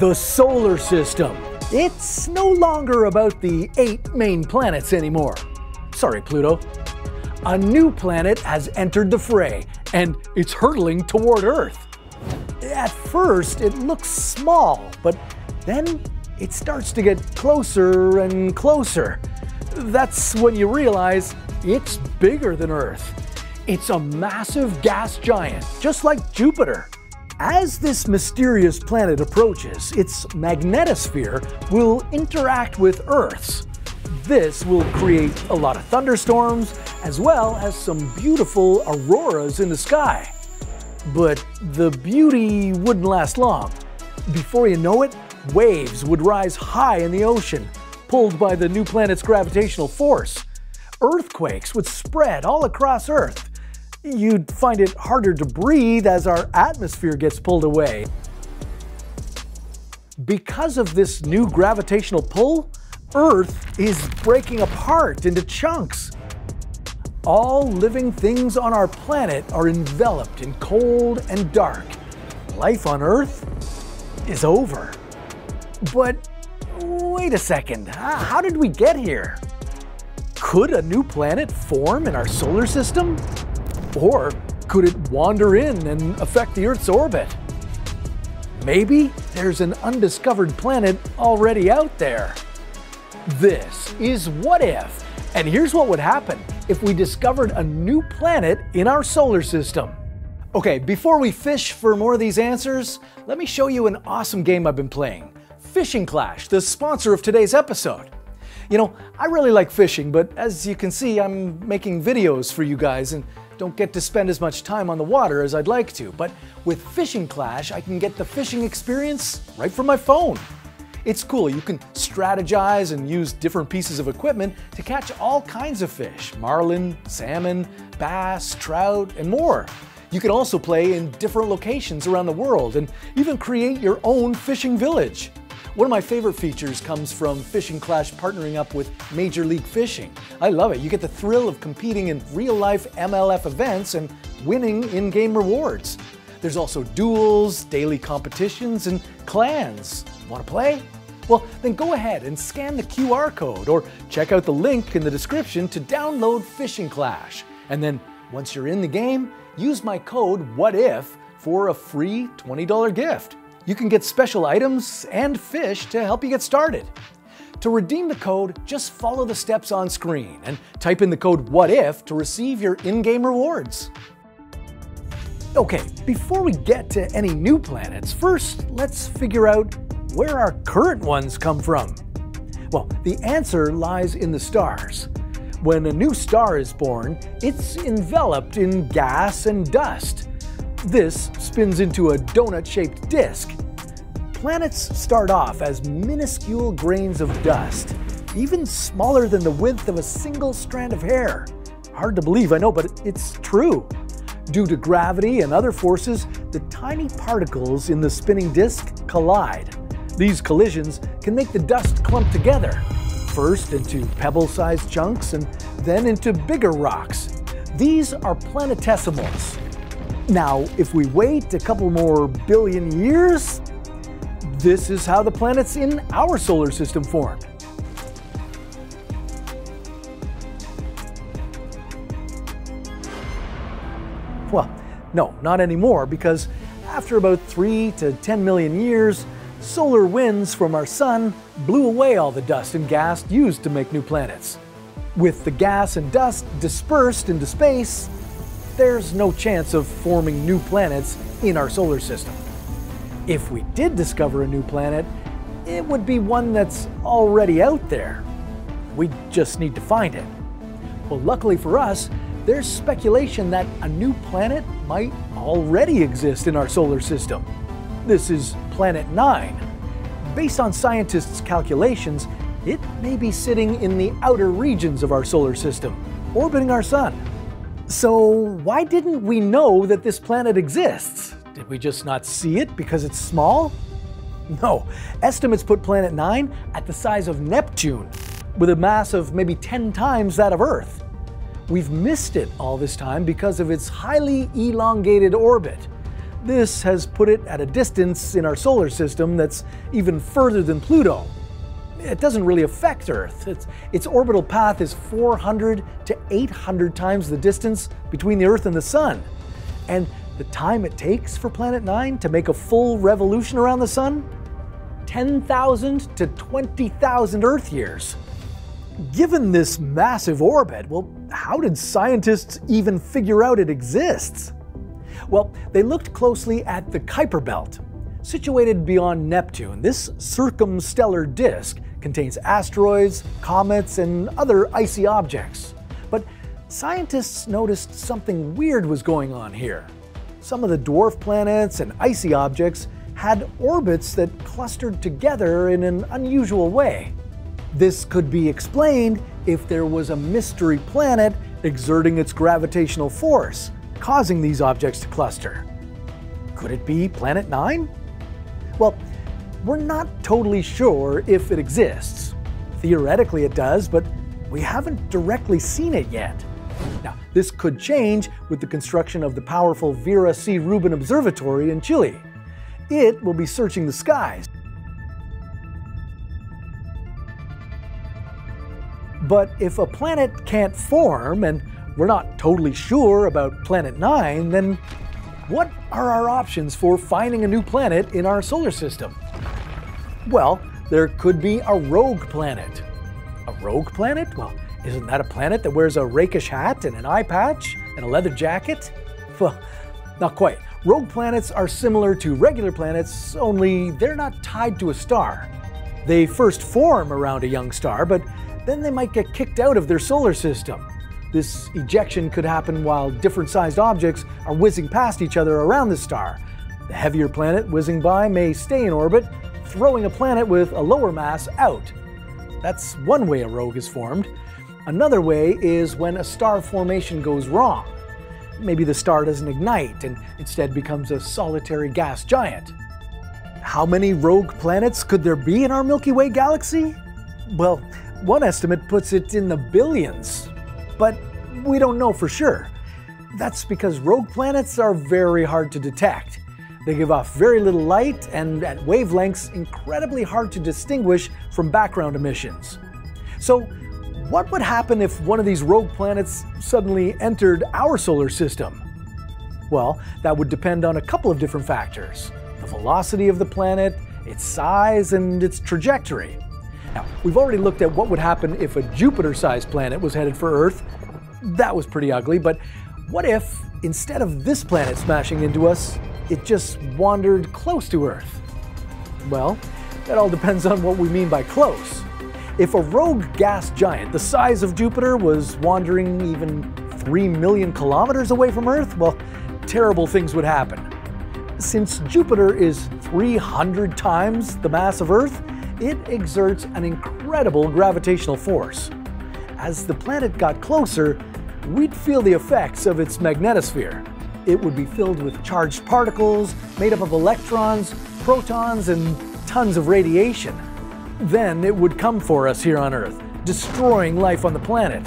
The solar system. It's no longer about the eight main planets anymore. Sorry, Pluto. A new planet has entered the fray, and it's hurtling toward Earth. At first, it looks small, but then it starts to get closer and closer. That's when you realize it's bigger than Earth. It's a massive gas giant, just like Jupiter. As this mysterious planet approaches, its magnetosphere will interact with Earth's. This will create a lot of thunderstorms, as well as some beautiful auroras in the sky. But the beauty wouldn't last long. Before you know it, waves would rise high in the ocean, pulled by the new planet's gravitational force. Earthquakes would spread all across Earth. You'd find it harder to breathe as our atmosphere gets pulled away. Because of this new gravitational pull, Earth is breaking apart into chunks. All living things on our planet are enveloped in cold and dark. Life on Earth is over. But wait a second, how did we get here? Could a new planet form in our solar system? Or could it wander in and affect the Earth's orbit? Maybe there's an undiscovered planet already out there. This is What If, and here's what would happen if we discovered a new planet in our solar system. Okay, before we fish for more of these answers, let me show you an awesome game I've been playing. Fishing Clash, the sponsor of today's episode. You know, I really like fishing, but as you can see, I'm making videos for you guys and don't get to spend as much time on the water as I'd like to. But with Fishing Clash, I can get the fishing experience right from my phone. It's cool, you can strategize and use different pieces of equipment to catch all kinds of fish marlin, salmon, bass, trout, and more. You can also play in different locations around the world and even create your own fishing village. One of my favorite features comes from Fishing Clash partnering up with Major League Fishing. I love it. You get the thrill of competing in real life MLF events and winning in game rewards. There's also duels, daily competitions, and clans. Want to play? Well, then go ahead and scan the QR code or check out the link in the description to download Fishing Clash. And then once you're in the game, use my code WHATIF for a free $20 gift. You can get special items and fish to help you get started. To redeem the code, just follow the steps on screen and type in the code WHATIF to receive your in-game rewards. Okay, before we get to any new planets, first let's figure out where our current ones come from. Well, the answer lies in the stars. When a new star is born, it's enveloped in gas and dust. This spins into a donut-shaped disk. Planets start off as minuscule grains of dust, even smaller than the width of a single strand of hair. Hard to believe, I know, but it's true. Due to gravity and other forces, the tiny particles in the spinning disk collide. These collisions can make the dust clump together, first into pebble-sized chunks and then into bigger rocks. These are planetesimals, now, if we wait a couple more billion years, this is how the planets in our solar system formed. Well, no, not anymore, because after about 3 to 10 million years, solar winds from our sun blew away all the dust and gas used to make new planets. With the gas and dust dispersed into space, there's no chance of forming new planets in our solar system. If we did discover a new planet, it would be one that's already out there. We just need to find it. Well, luckily for us, there's speculation that a new planet might already exist in our solar system. This is Planet 9. Based on scientists' calculations, it may be sitting in the outer regions of our solar system, orbiting our Sun. So, why didn't we know that this planet exists? Did we just not see it because it's small? No, estimates put Planet 9 at the size of Neptune, with a mass of maybe 10 times that of Earth. We've missed it all this time because of its highly elongated orbit. This has put it at a distance in our solar system that's even further than Pluto. It doesn't really affect Earth. Its, its orbital path is 400 to 800 times the distance between the Earth and the Sun. And the time it takes for Planet 9 to make a full revolution around the Sun? 10,000 to 20,000 Earth years. Given this massive orbit, well, how did scientists even figure out it exists? Well, they looked closely at the Kuiper Belt. Situated beyond Neptune, this circumstellar disk contains asteroids, comets, and other icy objects. But scientists noticed something weird was going on here. Some of the dwarf planets and icy objects had orbits that clustered together in an unusual way. This could be explained if there was a mystery planet exerting its gravitational force, causing these objects to cluster. Could it be Planet 9? Well, we're not totally sure if it exists. Theoretically it does, but we haven't directly seen it yet. Now, this could change with the construction of the powerful Vera C. Rubin Observatory in Chile. It will be searching the skies. But if a planet can't form and we're not totally sure about Planet 9, then what are our options for finding a new planet in our solar system? Well, there could be a rogue planet. A rogue planet? Well, isn't that a planet that wears a rakish hat and an eye patch and a leather jacket? Well, not quite. Rogue planets are similar to regular planets, only they're not tied to a star. They first form around a young star, but then they might get kicked out of their solar system. This ejection could happen while different sized objects are whizzing past each other around the star. The heavier planet whizzing by may stay in orbit, throwing a planet with a lower mass out. That's one way a rogue is formed. Another way is when a star formation goes wrong. Maybe the star doesn't ignite and instead becomes a solitary gas giant. How many rogue planets could there be in our Milky Way galaxy? Well, one estimate puts it in the billions, but we don't know for sure. That's because rogue planets are very hard to detect. They give off very little light and at wavelengths incredibly hard to distinguish from background emissions. So, what would happen if one of these rogue planets suddenly entered our solar system? Well, that would depend on a couple of different factors the velocity of the planet, its size, and its trajectory. Now, we've already looked at what would happen if a Jupiter sized planet was headed for Earth. That was pretty ugly, but what if, instead of this planet smashing into us, it just wandered close to Earth? Well, that all depends on what we mean by close. If a rogue gas giant the size of Jupiter was wandering even 3 million kilometers away from Earth, well, terrible things would happen. Since Jupiter is 300 times the mass of Earth, it exerts an incredible gravitational force. As the planet got closer, we'd feel the effects of its magnetosphere. It would be filled with charged particles made up of electrons, protons, and tons of radiation. Then it would come for us here on Earth, destroying life on the planet.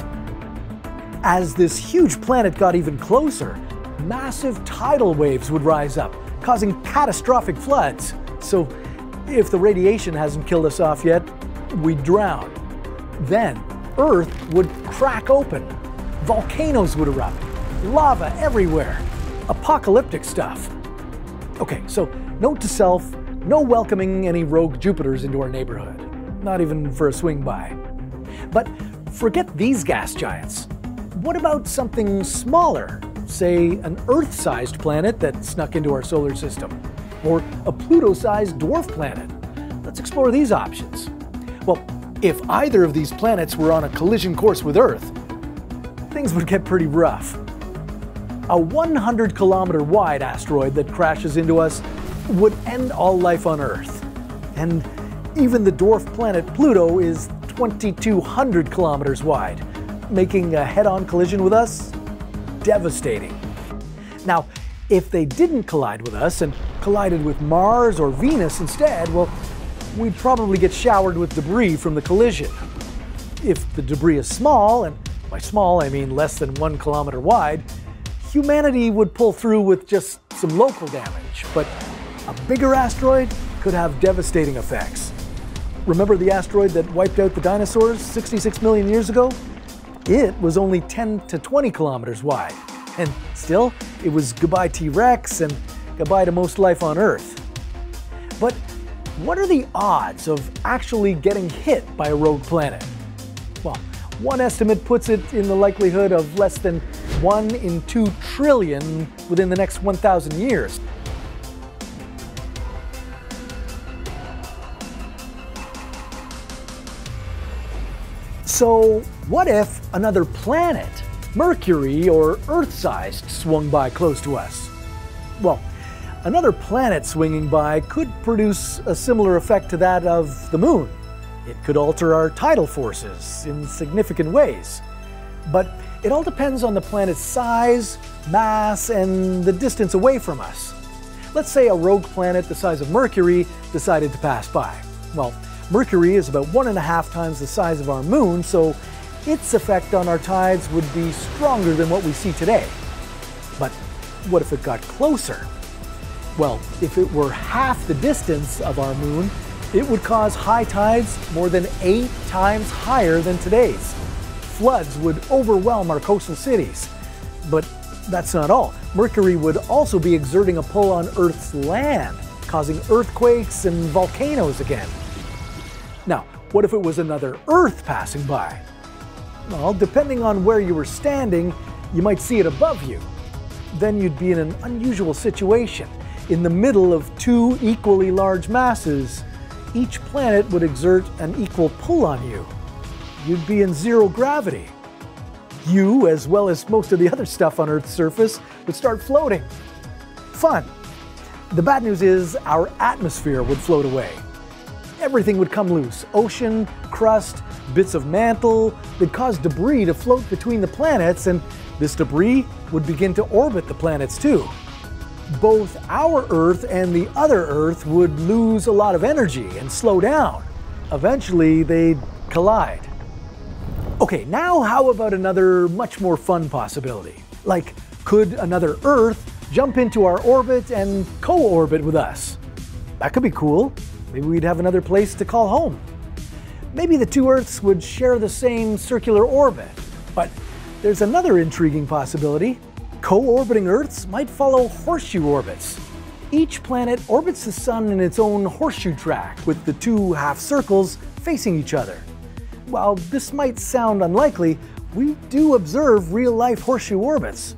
As this huge planet got even closer, massive tidal waves would rise up, causing catastrophic floods. So if the radiation hasn't killed us off yet, we'd drown. Then, Earth would crack open. Volcanoes would erupt. Lava everywhere. Apocalyptic stuff. Okay, so note to self no welcoming any rogue Jupiters into our neighborhood. Not even for a swing by. But forget these gas giants. What about something smaller? Say, an Earth sized planet that snuck into our solar system? or a Pluto sized dwarf planet. Let's explore these options. Well, if either of these planets were on a collision course with Earth, things would get pretty rough. A 100 kilometer wide asteroid that crashes into us would end all life on Earth. And even the dwarf planet Pluto is 2,200 kilometers wide, making a head on collision with us devastating. Now, if they didn't collide with us and collided with Mars or Venus instead, well, we'd probably get showered with debris from the collision. If the debris is small, and by small I mean less than one kilometer wide, humanity would pull through with just some local damage, but a bigger asteroid could have devastating effects. Remember the asteroid that wiped out the dinosaurs 66 million years ago? It was only 10 to 20 kilometers wide. And still, it was goodbye T Rex and goodbye to most life on Earth. But what are the odds of actually getting hit by a rogue planet? Well, one estimate puts it in the likelihood of less than 1 in 2 trillion within the next 1,000 years. So, what if another planet, Mercury or Earth sized, swung by close to us? Well, another planet swinging by could produce a similar effect to that of the Moon. It could alter our tidal forces in significant ways. But it all depends on the planet's size, mass, and the distance away from us. Let's say a rogue planet the size of Mercury decided to pass by. Well, Mercury is about one and a half times the size of our moon, so its effect on our tides would be stronger than what we see today. But what if it got closer? Well, if it were half the distance of our moon, it would cause high tides more than eight times higher than today's. Floods would overwhelm our coastal cities. But that's not all. Mercury would also be exerting a pull on Earth's land, causing earthquakes and volcanoes again. Now, what if it was another Earth passing by? Well, depending on where you were standing, you might see it above you. Then you'd be in an unusual situation. In the middle of two equally large masses, each planet would exert an equal pull on you. You'd be in zero gravity. You, as well as most of the other stuff on Earth's surface, would start floating. Fun. The bad news is our atmosphere would float away everything would come loose ocean, crust, bits of mantle. They'd cause debris to float between the planets, and this debris would begin to orbit the planets too. Both our Earth and the other Earth would lose a lot of energy and slow down. Eventually, they'd collide. Okay, now how about another much more fun possibility? Like, could another Earth jump into our orbit and co orbit with us? That could be cool. Maybe we'd have another place to call home. Maybe the two Earths would share the same circular orbit. But there's another intriguing possibility. Co-orbiting Earths might follow horseshoe orbits. Each planet orbits the Sun in its own horseshoe track, with the two half circles facing each other. While this might sound unlikely, we do observe real-life horseshoe orbits.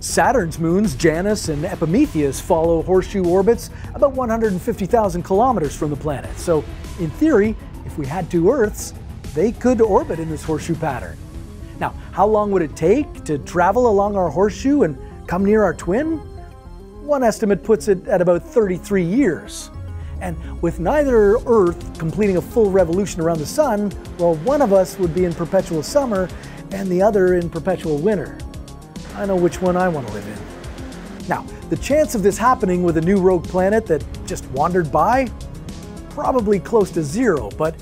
Saturn's moons, Janus and Epimetheus, follow horseshoe orbits about 150,000 kilometers from the planet. So, in theory, if we had two Earths, they could orbit in this horseshoe pattern. Now, how long would it take to travel along our horseshoe and come near our twin? One estimate puts it at about 33 years. And with neither Earth completing a full revolution around the Sun, well, one of us would be in perpetual summer and the other in perpetual winter. I know which one I want to live in. Now, the chance of this happening with a new rogue planet that just wandered by? Probably close to zero, but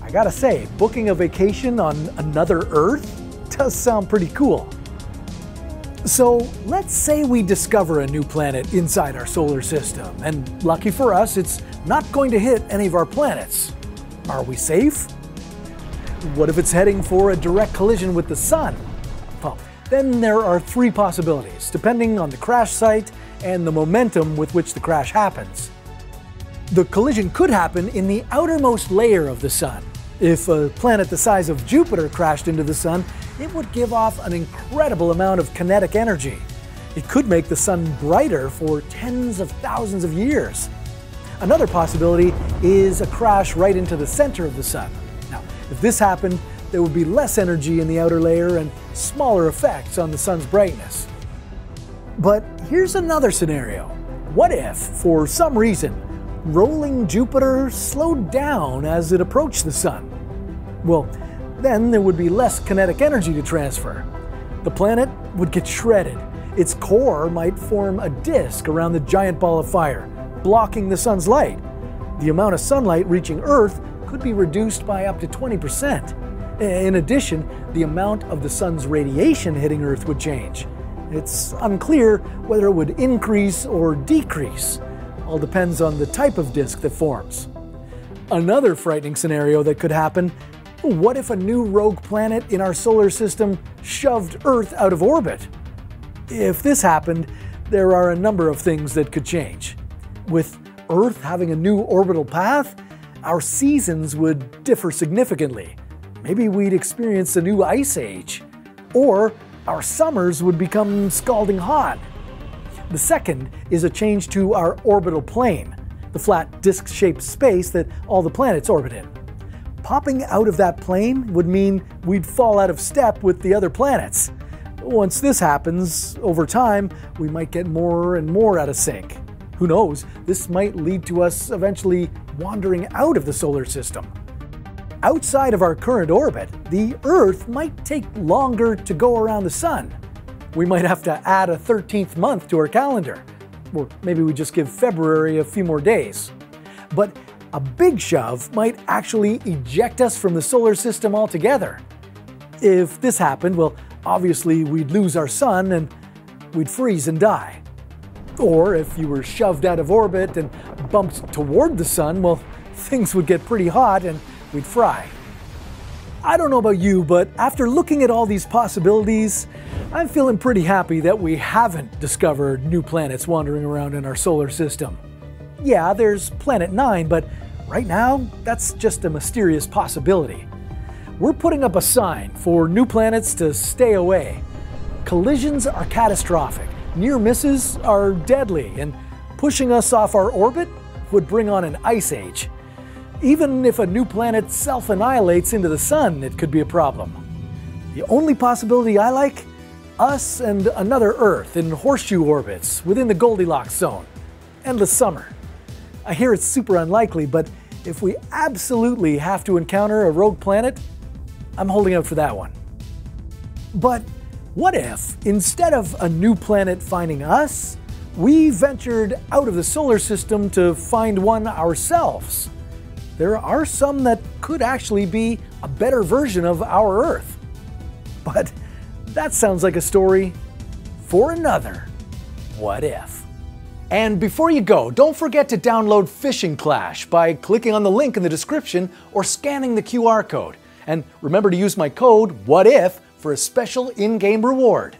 I gotta say, booking a vacation on another Earth does sound pretty cool. So let's say we discover a new planet inside our solar system, and lucky for us, it's not going to hit any of our planets. Are we safe? What if it's heading for a direct collision with the Sun? Well, then there are three possibilities, depending on the crash site and the momentum with which the crash happens. The collision could happen in the outermost layer of the Sun. If a planet the size of Jupiter crashed into the Sun, it would give off an incredible amount of kinetic energy. It could make the Sun brighter for tens of thousands of years. Another possibility is a crash right into the center of the Sun. Now, if this happened, there would be less energy in the outer layer and smaller effects on the sun's brightness. But here's another scenario. What if, for some reason, rolling Jupiter slowed down as it approached the sun? Well, then there would be less kinetic energy to transfer. The planet would get shredded. Its core might form a disk around the giant ball of fire, blocking the sun's light. The amount of sunlight reaching Earth could be reduced by up to 20%. In addition, the amount of the sun's radiation hitting Earth would change. It's unclear whether it would increase or decrease. All depends on the type of disk that forms. Another frightening scenario that could happen what if a new rogue planet in our solar system shoved Earth out of orbit? If this happened, there are a number of things that could change. With Earth having a new orbital path, our seasons would differ significantly. Maybe we'd experience a new ice age. Or our summers would become scalding hot. The second is a change to our orbital plane, the flat disc shaped space that all the planets orbit in. Popping out of that plane would mean we'd fall out of step with the other planets. Once this happens, over time, we might get more and more out of sync. Who knows, this might lead to us eventually wandering out of the solar system. Outside of our current orbit, the Earth might take longer to go around the Sun. We might have to add a 13th month to our calendar. Or maybe we just give February a few more days. But a big shove might actually eject us from the solar system altogether. If this happened, well, obviously we'd lose our sun and we'd freeze and die. Or if you were shoved out of orbit and bumped toward the sun, well, things would get pretty hot and we'd fry. I don't know about you, but after looking at all these possibilities, I'm feeling pretty happy that we haven't discovered new planets wandering around in our solar system. Yeah, there's Planet 9, but right now, that's just a mysterious possibility. We're putting up a sign for new planets to stay away. Collisions are catastrophic, near misses are deadly, and pushing us off our orbit would bring on an ice age. Even if a new planet self annihilates into the sun, it could be a problem. The only possibility I like? Us and another Earth in horseshoe orbits within the Goldilocks zone. Endless summer. I hear it's super unlikely, but if we absolutely have to encounter a rogue planet, I'm holding out for that one. But what if, instead of a new planet finding us, we ventured out of the solar system to find one ourselves? There are some that could actually be a better version of our Earth. But that sounds like a story for another What If. And before you go, don't forget to download Fishing Clash by clicking on the link in the description or scanning the QR code. And remember to use my code WHATIF for a special in-game reward.